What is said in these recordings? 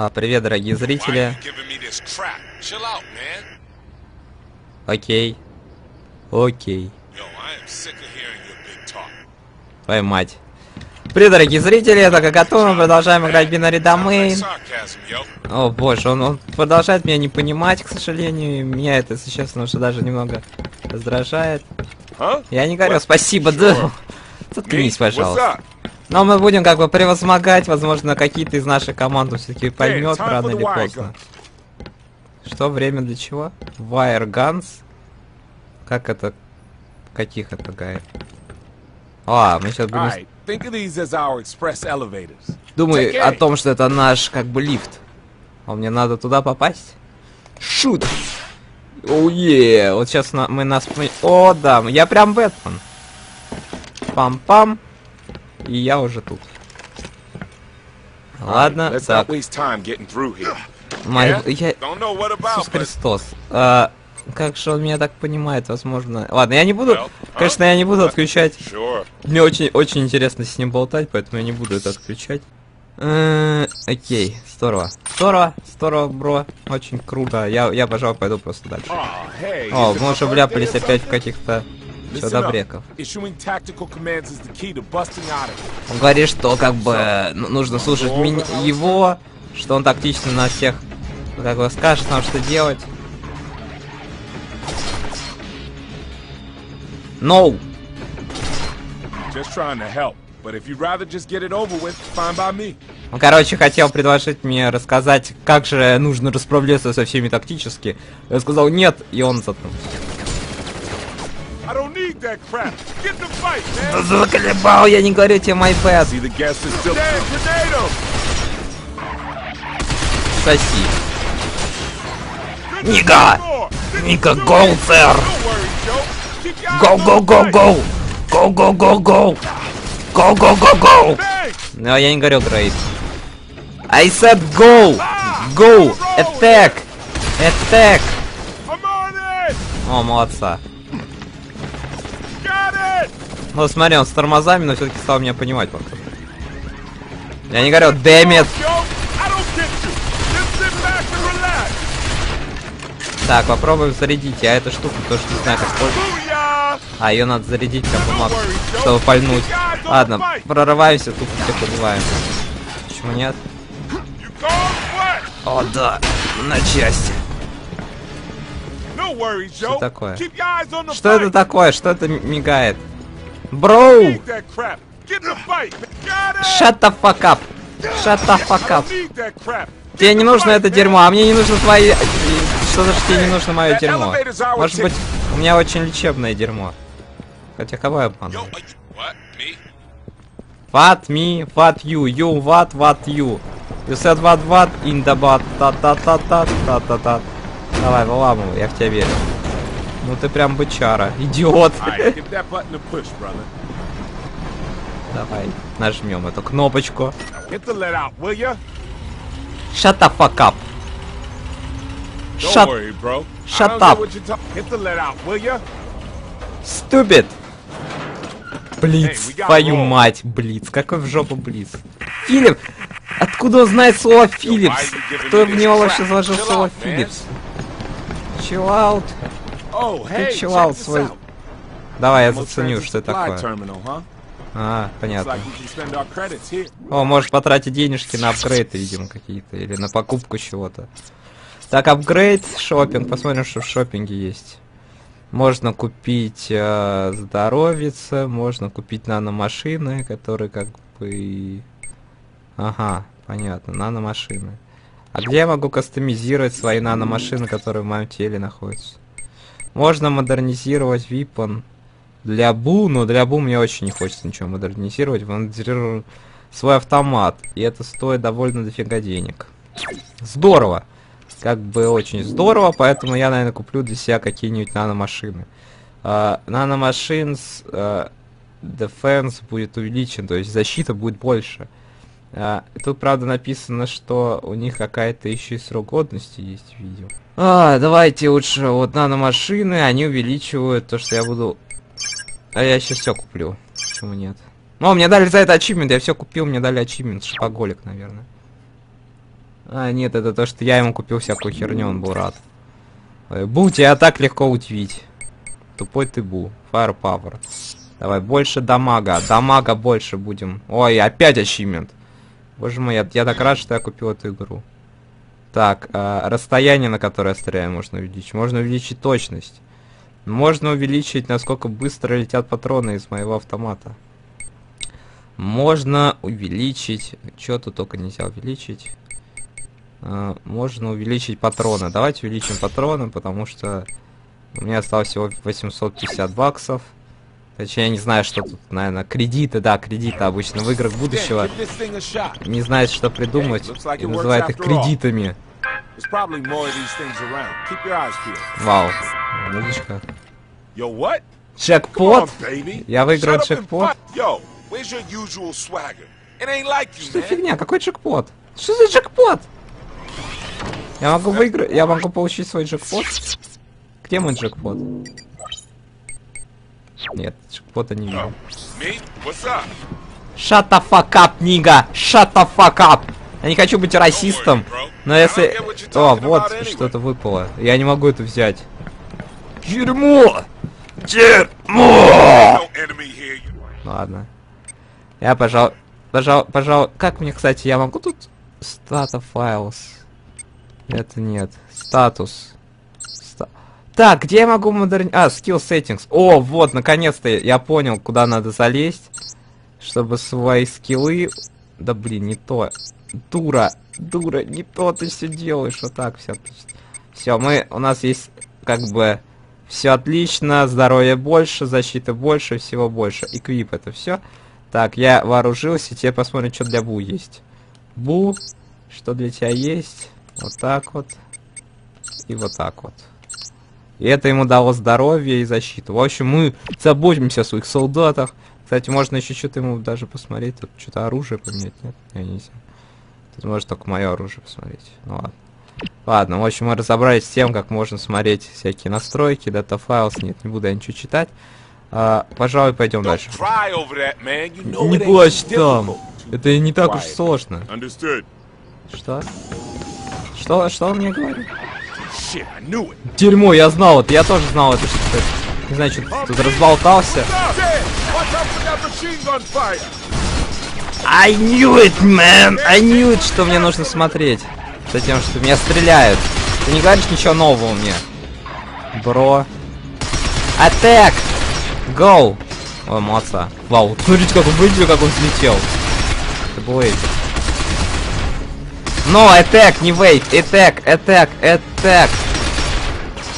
А, привет, дорогие зрители. Окей. Окей. Твою мать. Привет, дорогие зрители, это Какату, мы продолжаем играть в sarcasm, yo. О боже, он, он продолжает меня не понимать, к сожалению, и меня это, если честно, уже даже немного раздражает. Huh? Я не говорю спасибо, да. Заткнись, пожалуйста. Но мы будем как бы превозмогать, возможно, какие-то из нашей команды все-таки поймет time рано или поздно. Что, время для чего? Wire Guns? Как это? Каких это гай? А, мы сейчас будем... Alright, think of these as our express elevators. Думаю Take о том, что это наш, как бы, лифт. А мне надо туда попасть? Шут! Оуе! Вот сейчас на- мы нас... О, да, я прям Бэтмен. Пам-пам. И я уже тут. Ладно, так. Май... Я... Иисус Христос. А, как же он меня так понимает, возможно... Ладно, я не буду... Конечно, я не буду отключать мне очень, очень интересно с ним болтать, поэтому я не буду это отключать. Э, Окей, здорово. Здорово, здорово, бро. Очень круто. Я, я, пожалуй, пойду просто дальше. О, мы уже вляпались опять в каких-то Of here. Он говорит, что как бы ну, нужно слушать его, что он тактично на всех ну, как бы скажет нам, что делать. No! Just trying to help. But if you'd rather just get it over with, fine by me. Он, короче, хотел предложить мне рассказать, как же нужно расправляться со всеми тактически. Я сказал нет, и он заткнулся. Да заколебал, я не говорю тебе, my bad. Соси. Нига! Ника, go, sir! Go, go, go, go! Go, go, go, go! Go, go, go, go! Но я не говорю great. I said go! Go! Attack! Attack! О, молодца. Ну, смотри, он с тормозами, но все-таки стал меня понимать, походу. Я не говорю, relax. Так, попробуем зарядить. Я эту штуку тоже не знаю, как использовать. Booyah. А, ее надо зарядить как бумагу, чтобы пальнуть. Ладно, прорываемся, тут всех убиваем. Почему нет? О, да, на части. Что такое? Что это такое? Что это мигает? Броу! Shut the fuck up! Shut the fuck up! don't need that crap. Тебе не нужно это дерьмо, а мне не нужно твои... Что значит тебе не нужно мое дерьмо? Может быть, у меня очень лечебное дерьмо. Хотя кого я обманываю? what? Me? What me, what you, you what, what you. You said what, what, in the butt, та та та та та та та Давай, выламывай, я в тебя верю. Ну ты прям бычара, идиот. Push. Давай, нажмем эту кнопочку. Out? Shut the fuck up. Don't Shut worry, bro. shut up. out, stupid. Блиц, Hey, твою roll. мать, Блиц. Какой в жопу Блиц? Филипп! Откуда он знает слово giving Кто в него заложил Chill слово. Филлипс? Chill out. Oh, this свой-. Давай, я заценю, что это такое. А, понятно. О, может потратить денежки на апгрейды, видимо, какие-то. Или на покупку чего-то. Так, апгрейд, шопинг. Посмотрим, что в шопинге есть. Можно купить э, здоровица, можно купить наномашины, которые как бы... Ага, понятно, наномашины. А где я могу кастомизировать свои наномашины, которые в моем теле находятся? Можно модернизировать Випон для Бу, но для Бу мне очень не хочется ничего модернизировать. Модернизирую свой автомат, и это стоит довольно дофига денег. Здорово! Как бы очень здорово, поэтому я, наверное, куплю для себя какие-нибудь наномашины. А, наномашинс а, defense будет увеличен, то есть защита будет больше. А, тут, правда, написано, что у них какая-то еще и срок годности есть, видео. А, давайте лучше вот наномашины, они увеличивают то, что я буду... А я сейчас все куплю. Почему нет? О, мне дали за это ачивмент, я все купил, мне дали ачивмент, шопоголик, наверное. А, нет, это то, что я ему купил всякую херню, он был рад. Бу, тебя так легко удивить. Тупой ты Бу. Fire Power. Давай, больше дамага. Дамага больше будем. Ой, опять ачивмент. Боже мой, я, я так рад, что я купил эту игру. Так, а, расстояние, на которое я стреляю, можно увеличить. Можно увеличить точность. Можно увеличить, насколько быстро летят патроны из моего автомата. Можно увеличить... Что тут только нельзя увеличить? А, можно увеличить патроны. Давайте увеличим патроны, потому что у меня осталось всего 850 баксов. Точнее, я не знаю, что тут, наверное, кредиты, да, кредиты обычно в играх будущего. Не знает, что придумать, и называет их кредитами. Вау. Музычка. Baby. Я выиграл you, Что фигня? Какой джекпот? Что за джекпот? Я могу выиграть, я могу получить свой джекпот? Где мой джекпот? Нет, не. Me? What's up? Shut the fuck up, нига! Shut the fuck up! Я не хочу быть расистом, но если... О, вот, что-то выпало. Я не могу это взять. Дерьмо! Дерьмо! You Ладно. Я, пожал... Пожал... Пожал... Как мне, кстати, я могу тут... Stata files. Это нет. Статус. Так, где я могу модерни... А, skill settings. О, вот, наконец-то я понял, куда надо залезть. Чтобы свои скиллы... Да блин, не то. Дура, дура, не то ты все делаешь. Вот так все. Все, мы... У нас есть как бы... Все отлично, здоровья больше, защиты больше, всего больше. Эквип это все. Так, я вооружился, теперь посмотрим, что для Бу есть. Бу, что для тебя есть? Вот так вот. И вот так вот. И это ему дало здоровье и защиту. В общем, мы заботимся о своих солдатах. Кстати, можно еще что-то ему даже посмотреть. Тут что-то оружие поменять, нет? Я не знаю. Тут можно только мое оружие посмотреть. Ну ладно. Ладно, в общем, мы разобрались с тем, как можно смотреть всякие настройки, дата files. Нет, не буду я ничего читать. А, пожалуй, пойдем дальше. Не плачь там. Это не так уж сложно. Understood. Что? Что, что он мне говорит? Дерьмо, я знал это, я тоже знал это, что ты, не знаю, что тут разболтался. I knew it, man! I knew it, что мне нужно смотреть. За тем, что меня стреляют. Ты не говоришь ничего нового мне. Бро. Attack! Go! Ой, молодца. Вау, смотрите, как он выглядел, как он взлетел. Это Блейд. Но, attack, не wait. Attack, attack, attack.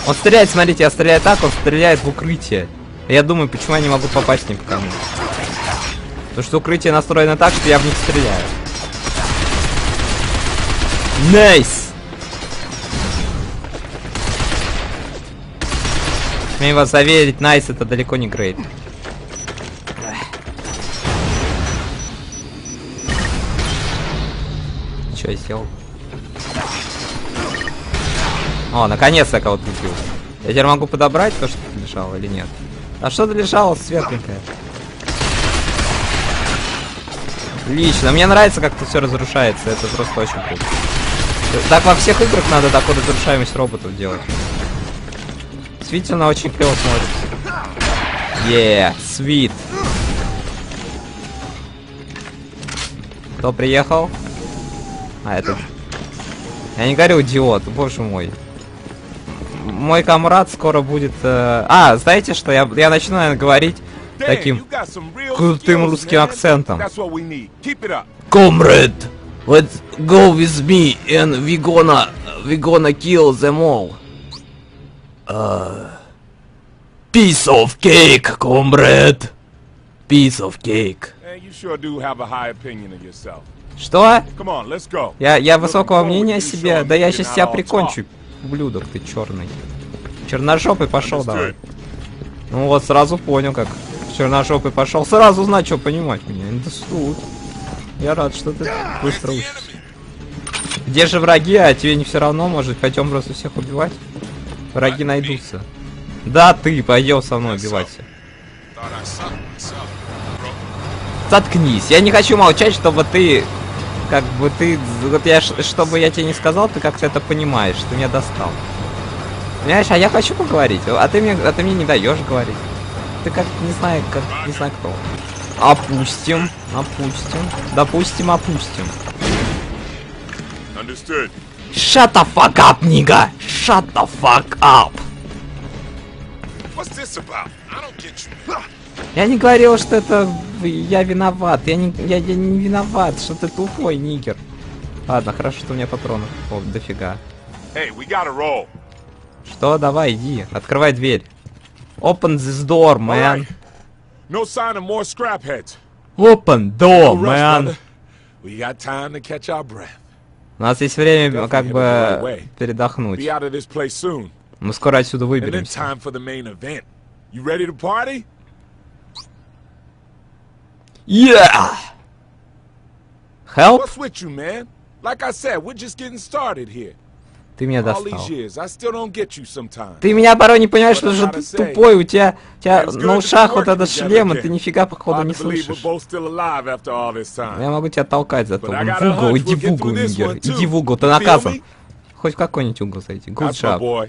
Он стреляет, смотрите, я стреляю так, он стреляет в укрытие. Я думаю, почему я не могу попасть ни по кому. Потому что укрытие настроено так, что я в них стреляю. Nice! Смею вас заверить, nice это далеко не great. Что я сделал? О, наконец-то кого-то убил. Я теперь могу подобрать то, что тут лежало или нет? А что-то лежало светленькое. Отлично. Мне нравится, как тут все разрушается. Это просто очень круто. Так во всех играх надо такую разрушаемость роботов делать. Действительно очень клево смотрится. Yeah, sweet. Кто приехал? А, это... Я не говорю идиот, боже мой. Мой комрад скоро будет... э, А, знаете что, я, я начну, наверное, говорить таким... крутым русским акцентом. Comrade, let's go with me and we gonna... We gonna kill them all. Uh, piece of cake, comrade. Piece of cake. Man, you sure do have a high opinion of yourself. Что? Я, я высокого мнения о себе. Да я сейчас тебя прикончу. Ублюдок ты черный. Черножопый пошел давай. Ну вот, сразу понял, как черножопый пошел. Сразу начал понимать меня. Understood. Я рад, что ты быстро учишься. Где же враги, а тебе не все равно, может, пойдем просто всех убивать? Враги найдутся. Да, ты, пойдем со мной убивайся. Заткнись, я не хочу молчать, чтобы ты как бы ты, вот я, ш- что бы я тебе не сказал, ты как-то это понимаешь, ты меня достал. Понимаешь, а я хочу поговорить, а ты мне, а ты мне не даешь говорить. Ты как, не знаю, как, не знаю кто. Опустим, опустим, допустим, опустим. Understood. Shut the fuck up, nigga! Shut the fuck up! What's this about? I don't get you. Я не говорил, что это я виноват. Я не, я, я не виноват, что ты тупой, нигер. Ладно, хорошо, что у меня патронов. О, дофига. Hey, we gotta roll. Что? Давай, иди. Открывай дверь. Open this door, man. right. No sign of more scrap heads. Open door, man. We got time to catch our breath. У нас есть время как бы передохнуть. Мы скоро отсюда выберемся. You ready to party? Yeah! Help? What's with you, man? Like I said, we're just getting started here. Ты меня достал. Ты меня порой не понимаешь, что gotta ты тупой, у тебя, у тебя на ушах вот этот шлем, и ты нифига походу не слышишь. Я могу тебя толкать зато. Вон, В угол, иди в угол, нигер. Иди в угол, ты наказан. Хоть в какой-нибудь угол зайти. Good job.